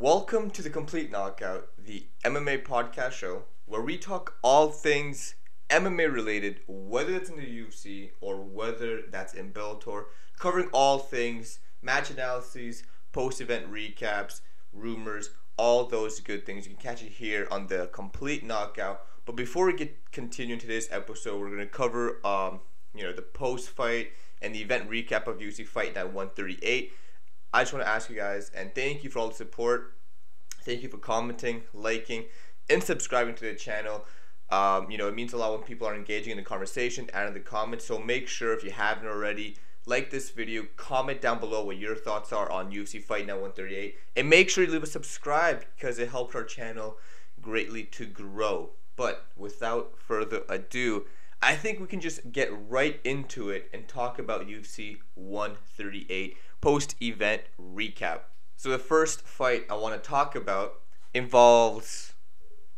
Welcome to the Complete Knockout, the MMA podcast show where we talk all things MMA related, whether it's in the UFC or whether that's in Bellator, covering all things match analyses, post event recaps, rumors, all those good things. You can catch it here on the Complete Knockout. But before we get continuing today's episode, we're going to cover um, you know the post fight and the event recap of UFC Fight Night 138. I just want to ask you guys and thank you for all the support. Thank you for commenting, liking, and subscribing to the channel. Um, you know, it means a lot when people are engaging in the conversation and in the comments. So make sure if you haven't already, like this video, comment down below what your thoughts are on UFC Fight Night 138, and make sure you leave a subscribe because it helps our channel greatly to grow. But without further ado, I think we can just get right into it and talk about UFC 138 post event recap. So, the first fight I want to talk about involves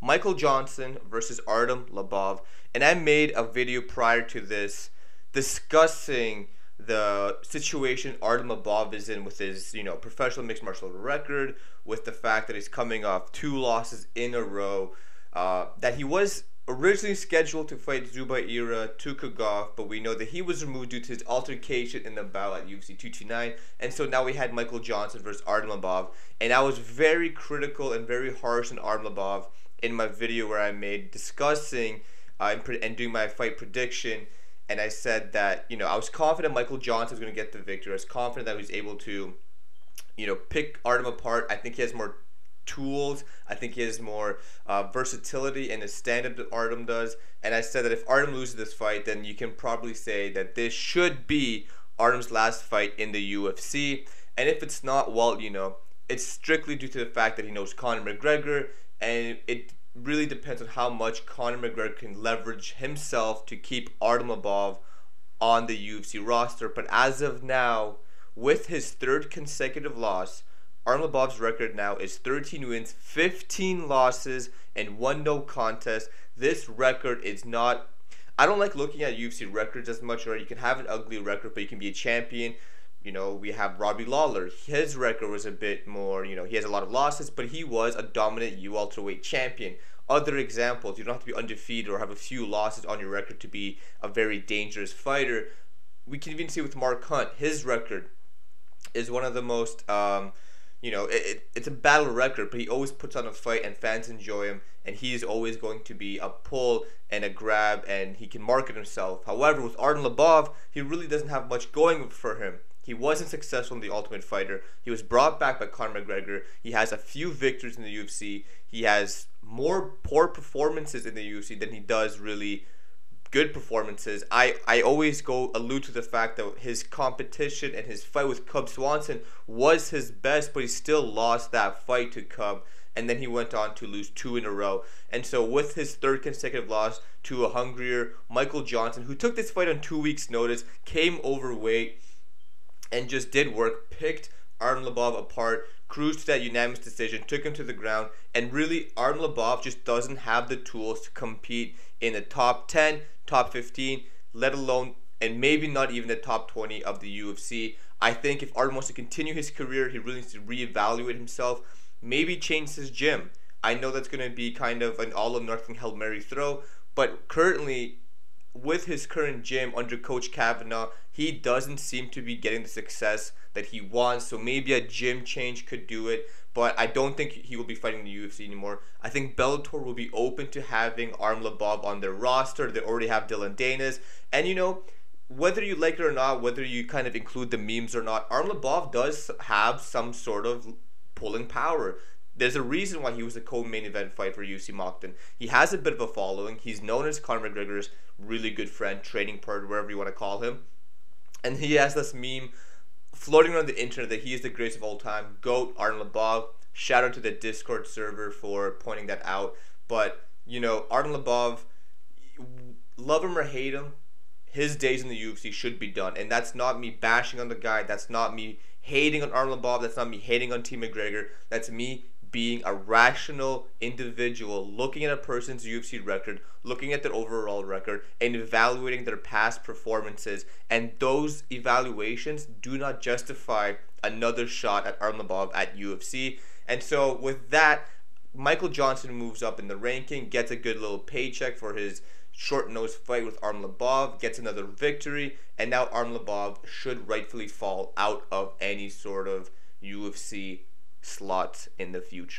Michael Johnson versus Artem Lobov. And I made a video prior to this discussing the situation Artem Lobov is in with his, you know, professional mixed martial record, with the fact that he's coming off two losses in a row, uh, that he was originally scheduled to fight Zubaira Tukhugov, but we know that he was removed due to his altercation in the bout at UFC 229, and so now we had Michael Johnson versus Artem Lobov, and I was very critical and very harsh on Artem Lobov in my video where I made discussing uh, and, pre- and doing my fight prediction, and I said that you know I was confident Michael Johnson was going to get the victory. I was confident that he was able to, you know, pick Artem apart. I think he has more tools. I think he has more uh, versatility in his stand-up that Artem does. And I said that if Artem loses this fight, then you can probably say that this should be Artem's last fight in the UFC. And if it's not, well, you know, it's strictly due to the fact that he knows Conor McGregor, and it really depends on how much Conor McGregor can leverage himself to keep Artem Lobov on the UFC roster. But as of now, with his third consecutive loss, Artem Lobov's record now is 13 wins, 15 losses, and one no contest. This record is not. I don't like looking at UFC records as much, or you can have an ugly record, but you can be a champion. You know, we have Robbie Lawler. His record was a bit more, you know, he has a lot of losses, but he was a dominant U welterweight champion. Other examples, you don't have to be undefeated or have a few losses on your record to be a very dangerous fighter. We can even see with Mark Hunt, his record is one of the most, um, you know, it, it, it's a battle record, but he always puts on a fight and fans enjoy him, and he is always going to be a pull and a grab, and he can market himself. However, with Artem Lobov, he really doesn't have much going for him. He wasn't successful in the Ultimate Fighter. He was brought back by Conor McGregor. He has a few victories in the UFC. He has more poor performances in the UFC than he does really good performances. I, I always go allude to the fact that his competition and his fight with Cub Swanson was his best, but he still lost that fight to Cub. And then he went on to lose two in a row. And so, with his third consecutive loss to a hungrier Michael Johnson, who took this fight on two weeks' notice, came overweight, and just did work, picked Artem Lobov apart, cruised to that unanimous decision, took him to the ground, and really Artem Lobov just doesn't have the tools to compete in the top 10, top 15, let alone and maybe not even the top 20 of the UFC. I think if Artem wants to continue his career, he really needs to reevaluate himself, maybe change his gym. I know that's going to be kind of an all or nothing Hail Mary throw, but currently with his current gym under Coach Kavanagh, he doesn't seem to be getting the success that he wants. So maybe a gym change could do it. But I don't think he will be fighting the UFC anymore. I think Bellator will be open to having Artem Lobov on their roster. They already have Dillon Danis. And you know, whether you like it or not, whether you kind of include the memes or not, Artem Lobov does have some sort of pulling power. There's a reason why he was a co-main event fight for UFC Moncton. He has a bit of a following. He's known as Conor McGregor's really good friend, training partner, whatever you want to call him. And he has this meme floating around the internet that he is the greatest of all time. Goat Artem Lobov. Shout out to the Discord server for pointing that out. But you know, Artem Lobov, love him or hate him, his days in the UFC should be done. And that's not me bashing on the guy. That's not me hating on Artem Lobov. That's not me hating on Team McGregor. That's me being a rational individual, looking at a person's UFC record, looking at their overall record, and evaluating their past performances. And those evaluations do not justify another shot at Artem Lobov at UFC. And so with that, Michael Johnson moves up in the ranking, gets a good little paycheck for his short nose fight with Artem Lobov, gets another victory, and now Artem Lobov should rightfully fall out of any sort of UFC slot in the future.